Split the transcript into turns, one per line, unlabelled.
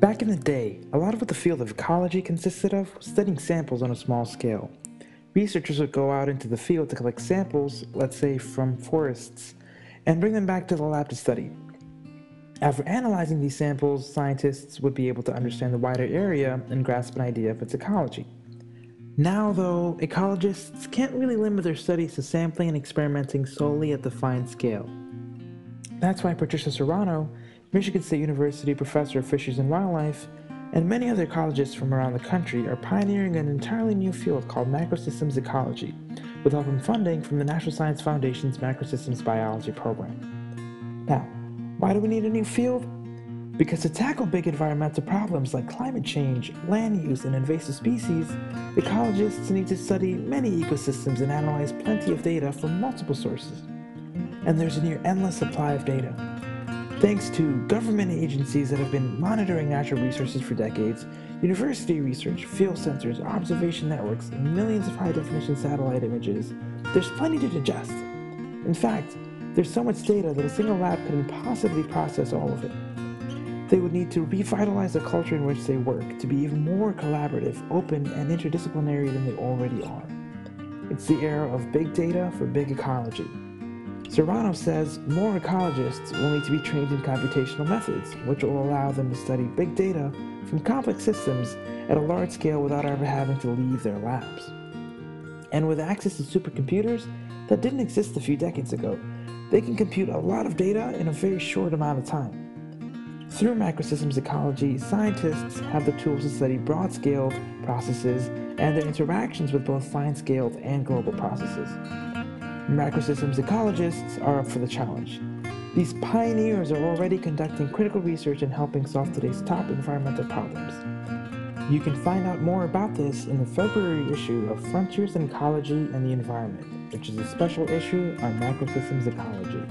Back in the day, a lot of what the field of ecology consisted of was studying samples on a small scale. Researchers would go out into the field to collect samples, let's say from forests, and bring them back to the lab to study. After analyzing these samples, scientists would be able to understand the wider area and grasp an idea of its ecology. Now, though, ecologists can't really limit their studies to sampling and experimenting solely at the fine scale. That's why Patricia Soranno, Michigan State University professor of fisheries and wildlife, and many other ecologists from around the country are pioneering an entirely new field called macrosystems ecology, with help and funding from the National Science Foundation's Macrosystems Biology program. Now, why do we need a new field? Because to tackle big environmental problems like climate change, land use, and invasive species, ecologists need to study many ecosystems and analyze plenty of data from multiple sources. And there's a near endless supply of data. Thanks to government agencies that have been monitoring natural resources for decades, university research, field sensors, observation networks, and millions of high definition satellite images, there's plenty to digest. In fact, there's so much data that a single lab couldn't possibly process all of it. They would need to revitalize the culture in which they work to be even more collaborative, open, and interdisciplinary than they already are. It's the era of big data for big ecology. Soranno says more ecologists will need to be trained in computational methods, which will allow them to study big data from complex systems at a large scale without ever having to leave their labs. And with access to supercomputers that didn't exist a few decades ago, they can compute a lot of data in a very short amount of time. Through macrosystems ecology, scientists have the tools to study broad scale processes and their interactions with both fine-scaled and global processes. Macrosystems ecologists are up for the challenge. These pioneers are already conducting critical research and helping solve today's top environmental problems. You can find out more about this in the February issue of Frontiers in Ecology and the Environment, which is a special issue on macrosystems ecology.